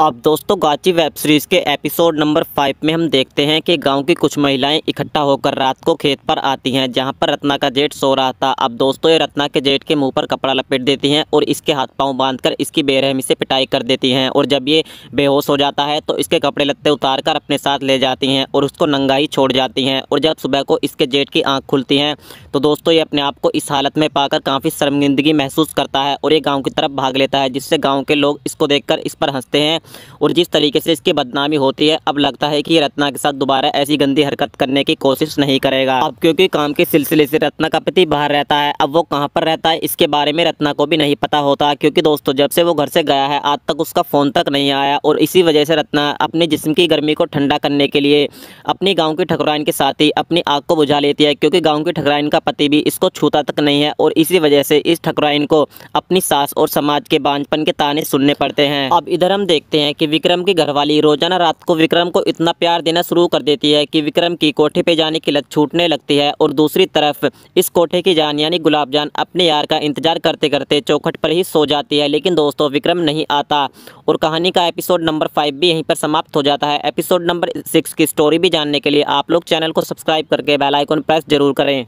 अब दोस्तों गाची वेब सीरीज़ के एपिसोड नंबर फाइव में हम देखते हैं कि गाँव की कुछ महिलाएँ इकट्ठा होकर रात को खेत पर आती हैं, जहाँ पर रत्ना का जेठ सो रहा था। अब दोस्तों, ये रत्ना के जेठ के मुँह पर कपड़ा लपेट देती हैं और इसके हाथ पाँव बांधकर इसकी बेरहमी से पिटाई कर देती हैं और जब ये बेहोश हो जाता है तो इसके कपड़े लत्ते उतार कर अपने साथ ले जाती हैं और उसको नंगाई छोड़ जाती हैं और जब सुबह को इसके जेठ की आँख खुलती हैं तो दोस्तों ये अपने आप को इस हालत में पाकर काफ़ी शर्मिंदगी महसूस करता है और ये गाँव की तरफ़ भाग लेता है, जिससे गाँव के लोग इसको देख इस पर हँसते हैं और जिस तरीके से इसकी बदनामी होती है, अब लगता है कि रत्ना के साथ दोबारा ऐसी गंदी हरकत करने की कोशिश नहीं करेगा। अब क्योंकि काम के सिलसिले से रत्ना का पति बाहर रहता है, अब वो कहाँ पर रहता है, इसके बारे में रत्ना को भी नहीं पता होता, क्योंकि दोस्तों, जब से वो घर से गया है, आज तक उसका फ़ोन तक नहीं आया और इसी वजह से रत्ना अपने जिसम की गर्मी को ठंडा करने के लिए अपनी गाँव की ठकुराइन के साथ ही अपनी आग को बुझा लेती है, क्योंकि गाँव की ठकुराइन का पति भी इसको छूता तक नहीं है और इसी वजह से इस ठकुराइन को अपनी सास और समाज के बांझपन के ताने सुनने पड़ते हैं। अब इधर हम देखते हैं कि विक्रम की घरवाली रोज़ाना रात को विक्रम को इतना प्यार देना शुरू कर देती है कि विक्रम की कोठे पे जाने की लत छूटने लगती है और दूसरी तरफ़ इस कोठे की जान, यानी गुलाब जान, अपने यार का इंतज़ार करते करते चौखट पर ही सो जाती है। लेकिन दोस्तों, विक्रम नहीं आता और कहानी का एपिसोड नंबर फाइव भी यहीं पर समाप्त हो जाता है। एपिसोड नंबर सिक्स की स्टोरी भी जानने के लिए आप लोग चैनल को सब्सक्राइब करके बेलाइकॉन प्रेस ज़रूर करें।